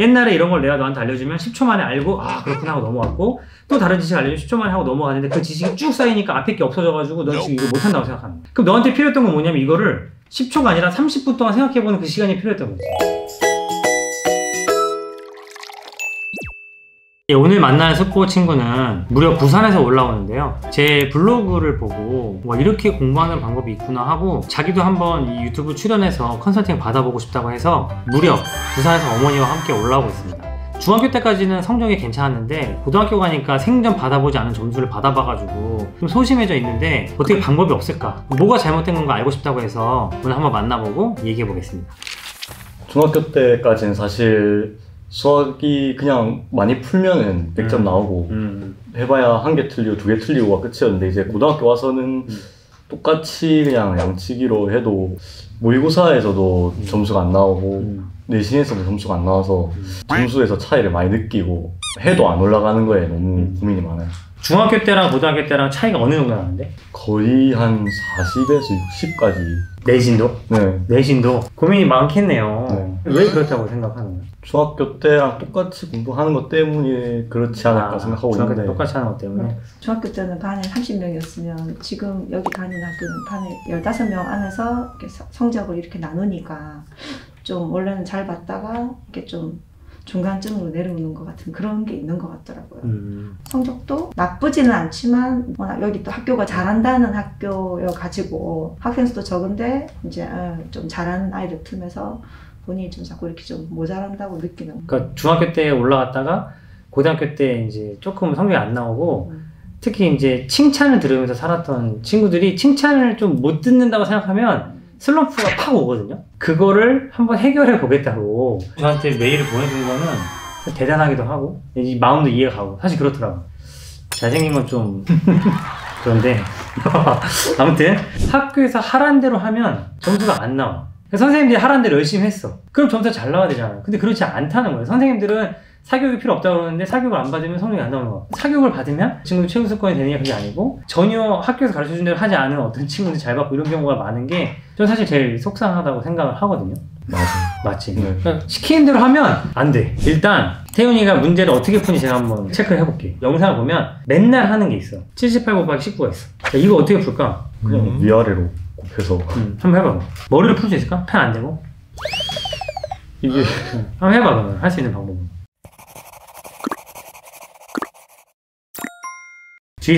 옛날에 이런 걸 내가 너한테 알려주면 10초 만에 알고 아 그렇구나 하고 넘어갔고 또 다른 지식 알려주면 10초 만에 하고 넘어가는데 그 지식이 쭉 쌓이니까 앞에 게 없어져가지고 넌 지금 이거 못한다고 생각하는 거야. 그럼 너한테 필요했던 건 뭐냐면 이거를 10초가 아니라 30분 동안 생각해보는 그 시간이 필요했던 거지. 예, 오늘 만날 숙고 친구는 무려 부산에서 올라오는데요. 제 블로그를 보고 뭐 이렇게 공부하는 방법이 있구나 하고 자기도 한번 이 유튜브 출연해서 컨설팅 받아보고 싶다고 해서 무려 부산에서 어머니와 함께 올라오고 있습니다. 중학교 때까지는 성적이 괜찮았는데 고등학교 가니까 생전 받아보지 않은 점수를 받아봐가지고 좀 소심해져 있는데 어떻게 방법이 없을까? 뭐가 잘못된 건가 알고 싶다고 해서 오늘 한번 만나보고 얘기해 보겠습니다. 중학교 때까지는 사실 수학이 그냥 많이 풀면은 100점 음. 나오고 음, 해봐야 한 개 틀리고 두 개 틀리고가 끝이었는데 이제 고등학교 와서는 음. 똑같이 그냥 양치기로 해도 모의고사에서도 음. 점수가 안 나오고 음. 내신에서도 점수가 안 나와서 음. 점수에서 차이를 많이 느끼고 해도 안 올라가는 거에 너무 음. 고민이 많아요. 중학교 때랑 고등학교 때랑 차이가 어느 정도 나는데? 거의 한 40에서 60까지. 내신도? 네. 내신도 고민이 많겠네요. 네. 왜 그렇다고 생각하는 거예요? 중학교 때랑 똑같이 공부하는 것 때문에 그렇지 않을까 생각하고 아, 중학교 때 있는데 똑같이 하는 것 때문에. 중학교 때는 반에 30명이었으면 지금 여기 다니는 학교는 반에 15명 안에서 서- 성적을 이렇게 나누니까 좀 원래는 잘 봤다가 이렇게 좀 중간쯤으로 내려오는 것 같은 그런 게 있는 것 같더라고요. 음. 성적도 나쁘지는 않지만 워낙 여기 또 학교가 잘한다는 학교여 가지고 학생 수도 적은데 이제 어, 좀 잘하는 아이를 틈에서 본인이 좀 자꾸 이렇게 좀 모자란다고 느끼는 거. 그러니까 중학교 때 올라갔다가 고등학교 때 이제 조금 성적이 안 나오고 음. 특히 이제 칭찬을 들으면서 살았던 친구들이 칭찬을 좀 못 듣는다고 생각하면 슬럼프가 팍 오거든요. 그거를 한번 해결해 보겠다고 저한테 메일을 보내준 거는 대단하기도 하고 이 마음도 이해가 가고 사실 그렇더라고. 잘생긴 건 좀 그런데 아무튼 학교에서 하란 대로 하면 점수가 안 나와. 선생님들이 하란 대로 열심히 했어. 그럼 점수가 잘 나와야 되잖아. 근데 그렇지 않다는 거예요. 선생님들은 사교육이 필요 없다고 그러는데 사교육을 안 받으면 성적이 안 나오는 거야. 사교육을 받으면 친구들 최우수권이 되느냐 그게 아니고 전혀 학교에서 가르쳐준 대로 하지 않은 어떤 친구들 잘 받고 이런 경우가 많은 게전 사실 제일 속상하다고 생각을 하거든요. 맞아요. 맞지? 네. 그러니까 시키는 대로 하면 안 돼. 일단 태훈이가 문제를 어떻게 푸는지 제가 한번 체크를 해볼게. 영상을 보면 맨날 하는 게 있어. 78 곱하기 19가 있어. 자, 이거 어떻게 풀까? 그냥 음. 위아래로 곱해서 음, 한번 해봐. 머리로 풀수 있을까? 펜 안 되고? 이게 음, 한번 해봐 그러면 할 수 있는 방법은.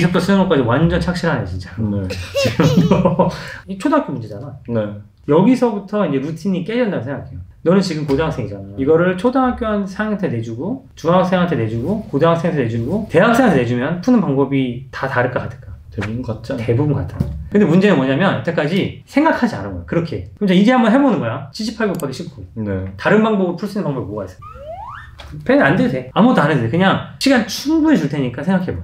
쓰는 것까지 완전 착실하네 진짜. 네. 지금도 이 초등학교 문제잖아. 네. 여기서부터 이제 루틴이 깨진다고 생각해요. 너는 지금 고등학생이잖아. 이거를 초등학교생한테 내주고, 중학생한테 내주고, 고등학생한테 내주고, 대학생한테 내주면 푸는 방법이 다 다를까 같을까? 대부분 같지 않아요? 대부분 같아. 근데 문제는 뭐냐면, 여태까지 생각하지 않은 거야. 그렇게. 그럼 자, 이제 한번 해보는 거야. 78 곱하기 19. 네. 다른 방법을 풀 수 있는 방법이 뭐가 있어? 펜안 돼도 돼. 아무것도 안 해도 돼. 그냥 시간 충분히 줄 테니까 생각해봐.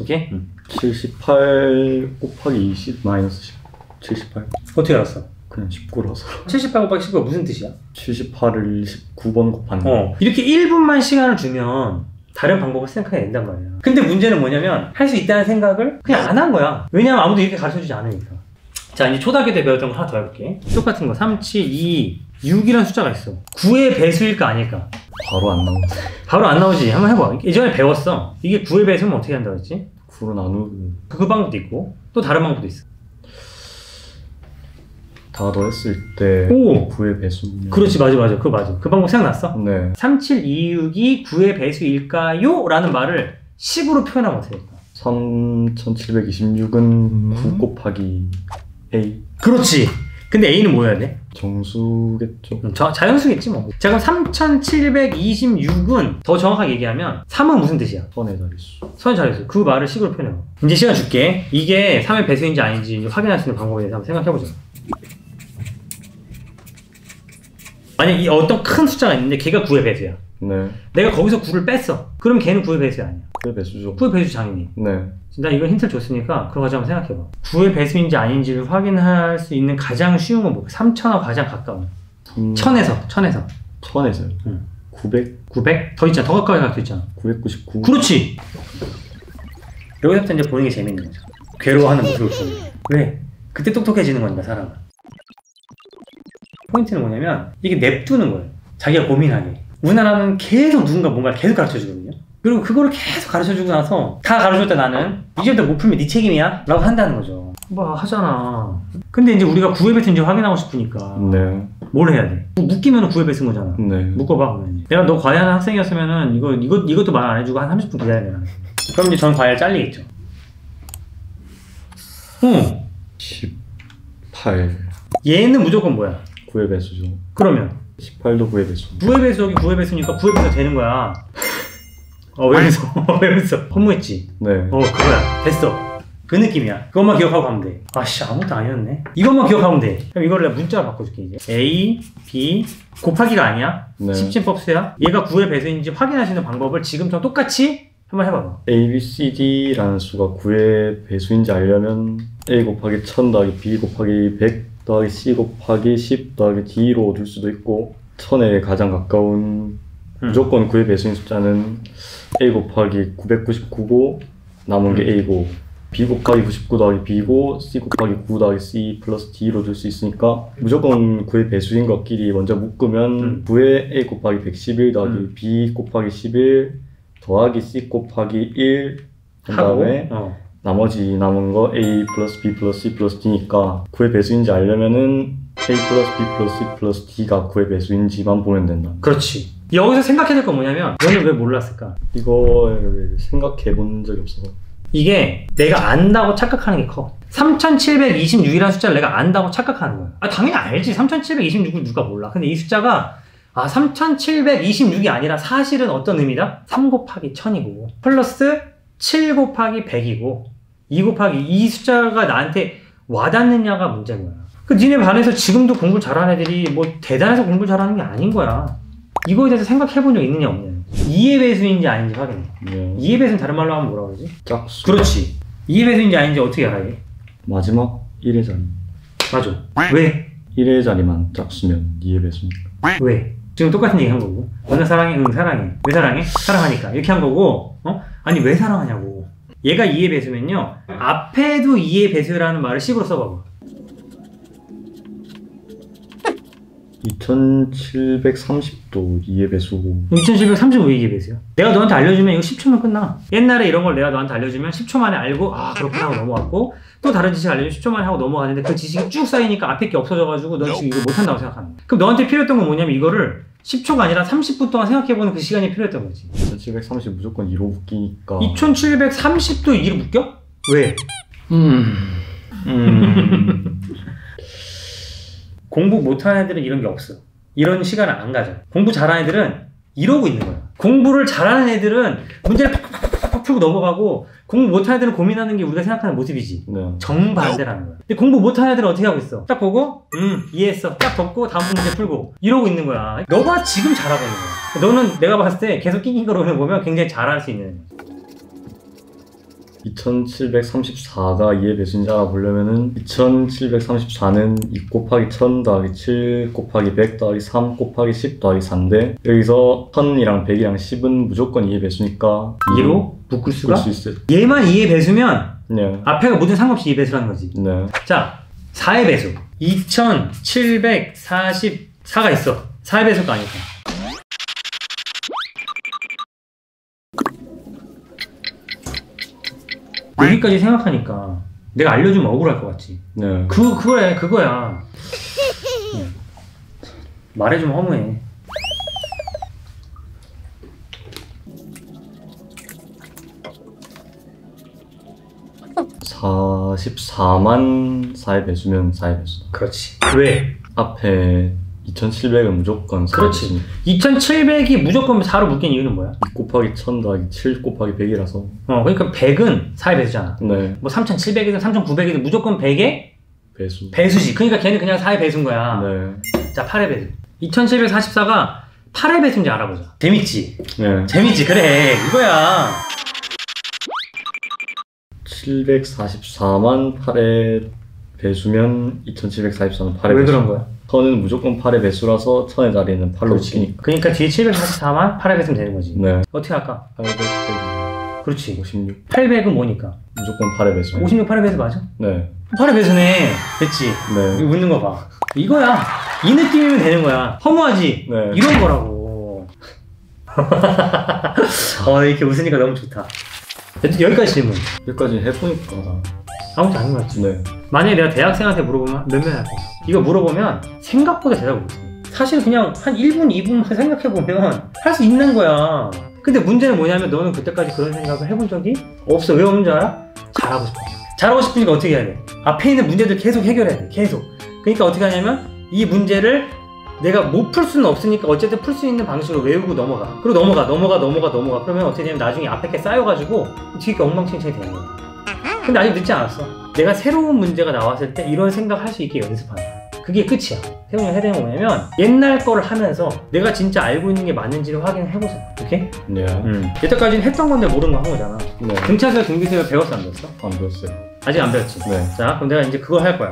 오케이? 78 곱하기 20 마이너스 10. 78. 어떻게 알았어? 그냥 19라서. 78 곱하기 19가 무슨 뜻이야? 78을 19번 곱하는 거. 어, 이렇게 1분만 시간을 주면 다른 방법을 생각해야 된단 말이야. 근데 문제는 뭐냐면 할 수 있다는 생각을 그냥 안 한 거야. 왜냐면 아무도 이렇게 가르쳐주지 않으니까. 자, 이제 초등학교 때 배웠던 거 하나 더 해볼게. 똑같은 거. 3, 7, 2, 6이라는 숫자가 있어. 9의 배수일까 아닐까? 바로 안 나오는데. 바로 안 나오지. 한번 해봐. 예전에 배웠어. 이게 9의 배수면 어떻게 한다고 했지? 9로 나누고 그 방법도 있고, 또 다른 방법도 있어. 다 더했을 때 오! 9의 배수면 그렇지, 맞아, 맞아. 그거 맞아. 그 방법 생각났어? 네. 3, 7, 2, 6이 9의 배수일까요? 라는 말을 10으로 표현하면 어떻게 될까? 3726은 9 곱하기 A 그렇지. 근데 A는 뭐 돼? 정수겠죠. 음, 자, 자연수겠지 뭐. 자 그럼 3726은 더 정확하게 얘기하면 3은 무슨 뜻이야? 선의 자릿수. 선이 잘했어. 그 말을 식으로 표현해 봐. 이제 시간 줄게. 이게 3의 배수인지 아닌지 이제 확인할 수 있는 방법에 대해서 한번 생각해보자. 만약 이 어떤 큰 숫자가 있는데 걔가 9의 배수야. 네. 내가 거기서 9를 뺐어. 그럼 걔는 9의 배수야 아니야. 9의 배수죠. 9의 배수 장인이. 네. 나 이거 힌트를 줬으니까 그거 가지고 한번 생각해봐. 9의 배수인지 아닌지를 확인할 수 있는 가장 쉬운 건 뭐? 3천과 가장 가까운. 음, 천에서, 천에서. 천에서요. 응. 900, 900? 더 있잖아. 더 가까이 갈 수 있잖아. 999. 그렇지! 여기서부터 이제 보는 게 재밌는 거죠. 괴로워하는 모습을 보는. 왜? 그때 똑똑해지는 거니까, 사람은. 포인트는 뭐냐면, 이게 냅두는 거예요. 자기가 고민하게. 우리나라는 계속 누군가 뭔가를 계속 가르쳐 주거든요. 그리고 그거를 계속 가르쳐 주고 나서 다 가르쳐 줬다 나는 이제부터 못 풀면 네 책임이야? 라고 한다는 거죠. 뭐 하잖아. 근데 이제 우리가 구회 배수인지 확인하고 싶으니까 네. 뭘 해야 돼? 뭐 묶이면 구회 배수인 거잖아. 네. 묶어봐 그러면. 내가 너 과외하는 학생이었으면은 이거 이거 이것도 말 안 해주고 한 30분 기다려야 되나? 그럼 이제 전 과외를 잘리겠죠. 어. 18. 얘는 무조건 뭐야? 9의 배수죠. 그러면 18도 9의 배수. 9의 배수 여기 9의 배수니까 9의 배수 되는 거야. 어 왜 웃어? 왜 웃어? 허무했지. 네. 어 그거야. 됐어. 그 느낌이야. 그것만 기억하고 가면 돼. 아씨 아무것도 아니었네. 이것만 기억하면 돼. 그럼 이걸 내가 문자로 바꿔줄게 이제. A, B 곱하기가 아니야. 네. 십진법수야. 얘가 9의 배수인지 확인하시는 방법을 지금처럼 똑같이 한번 해봐봐. A, B, C, D라는 수가 9의 배수인지 알려면 A 곱하기 1000 더하기 B 곱하기 100 더하기 C 곱하기 10 더하기 D로 둘 수도 있고 1000에 가장 가까운 음. 무조건 9의 배수인 숫자는 A 곱하기 999고 남은 게 A고 B 곱하기 99 더하기 B고 C 곱하기 9 더하기 C 플러스 D로 둘수 있으니까 무조건 9의 배수인 것끼리 먼저 묶으면 음. 9의 A 곱하기 111 더하기 음. B 곱하기 11 더하기 C 곱하기 1 한 다음에 어. 나머지 남은 거 A 플러스 B 플러스 C 플러스 D니까 9의 배수인지 알려면은 A 플러스 B 플러스 C 플러스 D가 9의 배수인지만 보면 된다. 그렇지. 여기서 생각해야 될 건 뭐냐면 너는 왜 몰랐을까? 이거를 생각해 본 적이 없어서. 이게 내가 안다고 착각하는 게 커. 3726이라는 숫자를 내가 안다고 착각하는 거야. 아, 당연히 알지. 3726을 누가 몰라. 근데 이 숫자가 아, 3726이 아니라 사실은 어떤 의미다? 3 곱하기 1000이고 플러스 7 곱하기 100이고 2 곱하기 이 숫자가 나한테 와닿느냐가 문제인 거야. 그 니네 반에서 지금도 공부 잘하는 애들이 뭐 대단해서 공부 잘하는 게 아닌 거야. 이거에 대해서 생각해 본 적 있느냐 없느냐. 2의 배수인지 아닌지 확인해. 네. 2의 배수는 다른 말로 하면 뭐라 그러지? 짝수. 그렇지. 2의 배수인지 아닌지 어떻게 알아야 돼? 마지막 1의 자리. 맞아. 왜? 1의 자리만 짝수면 2의 배수니까. 왜? 지금 똑같은 얘기 한 거고. 너는 사랑해? 응, 사랑해. 왜 사랑해? 사랑하니까. 이렇게 한 거고, 어? 아니, 왜 사랑하냐고. 얘가 2의 배수면요. 앞에도 2의 배수라는 말을 식으로 써봐봐. 2730도 2의 배수고. 2735의 배수야. 내가 너한테 알려주면 이거 10초면 끝나. 옛날에 이런 걸 내가 너한테 알려주면 10초 만에 알고, 아, 그렇구나 하고 넘어갔고, 또 다른 지식 알려주면 10초 만에 하고 넘어가는데 그 지식이 쭉 쌓이니까 앞에 게 없어져가지고 넌 지금 이거 못한다고 생각하는 거야. 그럼 너한테 필요했던 건 뭐냐면 이거를 10초가 아니라 30분 동안 생각해보는 그 시간이 필요했던 거지. 2730 무조건 2로 웃기니까. 2730도 2를 묶여? 왜? 음. 음. 공부 못하는 애들은 이런 게 없어. 이런 시간을 안 가져. 공부 잘하는 애들은 이러고 있는 거야. 공부를 잘하는 애들은 문제를 팍팍팍 팍 풀고 넘어가고 공부 못하는 애들은 고민하는 게 우리가 생각하는 모습이지. 네. 정반대라는 거야. 근데 공부 못하는 애들은 어떻게 하고 있어? 딱 보고, 음, 이해했어. 딱 덮고 다음 문제 풀고 이러고 있는 거야. 너가 지금 잘하고 있는 거야. 너는 내가 봤을 때 계속 낑낑거리는 거 보면 굉장히 잘할 수 있는. 2734가 2의 배수인지 알아보려면은 2734는 2 곱하기 1000 더하기 7 곱하기 100 더하기 3 곱하기 10 더하기 4인데 여기서 1000이랑 100이랑 10은 무조건 2의 배수니까 2로 묶을 수가? 볼수 있어요. 얘만 2의 배수면 네. 앞에가 모든 상관없이 2의 배수라는 거지. 네. 자, 4의 배수. 2744가 있어. 4의 배수가 아니까. 여기까지 생각하니까 내가 알려주면 억울할 것 같지. 네. 그, 그거야, 그거야. 응. 말해주면 허무해. 사 44만 4의 배수면 4의 배수. 그렇지. 왜? 앞에 2700은 무조건 4의 그렇지. 배수니까. 2700이 무조건 4로 묶인 이유는 뭐야? 2 곱하기 1000 더하기 7 곱하기 100이라서. 어, 그러니까 100은 4의 배수잖아. 네. 뭐 3700이든 3900이든 무조건 100의 배수. 배수지. 그러니까 걔는 그냥 4의 배수인 거야. 네. 자, 8의 배수. 2744가 8의 배수인지 알아보자. 재밌지? 네. 재밌지? 그래. 이거야. 744만 8의 배수면 2744는 8의 왜 배수. 그런 거야? 천은 무조건 8의 배수라서 천의 자리는 8로 웃기니까. 그러니까 뒤에 744만 8의 배수면 되는 거지. 네. 어떻게 할까? 800, 그렇지. 56. 800은 뭐니까? 무조건 8의 배수. 56 8의 배수 맞아? 네. 8의 배수네. 됐지? 네. 이거 웃는 거 봐. 이거야. 이 느낌이면 되는 거야. 허무하지? 네. 이런 거라고. 어, 이렇게 웃으니까 너무 좋다. 여기까지 질문. 여기까지 해보니까 아무도 안 물었지. 네. 만약에 내가 대학생한테 물어보면 몇명할 거야? 이거 물어보면 생각보다 대답을 못해. 사실 그냥 한 1분, 2분만 생각해보면 할 수 있는 거야. 근데 문제는 뭐냐면 너는 그때까지 그런 생각을 해본 적이 없어. 왜 없는 줄 알아? 잘하고 싶어. 잘하고 싶으니까 어떻게 해야 돼? 앞에 있는 문제들 계속 해결해야 돼. 계속. 그러니까 어떻게 하냐면 이 문제를 내가 못 풀 수는 없으니까 어쨌든 풀 수 있는 방식으로 외우고 넘어가. 그리고 넘어가, 넘어가, 넘어가, 넘어가. 그러면 어떻게 되냐면 나중에 앞에 게 쌓여가지고 뒤에 게 엉망진창이 되는 거야. 근데 아직 늦지 않았어. 내가 새로운 문제가 나왔을 때 이런 생각할 수 있게 연습하는 거야. 그게 끝이야. 세용이 해야 되는 게 뭐냐면 옛날 거를 하면서 내가 진짜 알고 있는 게 맞는지를 확인해보자. 오케이? 네. 음. 여태까지는 했던 건데 모르는 거 한 거잖아. 네. 경찰서 경비서를 배웠어 안 배웠어? 안 배웠어요. 아직 안 배웠지. 네. 자, 그럼 내가 이제 그걸 할 거야.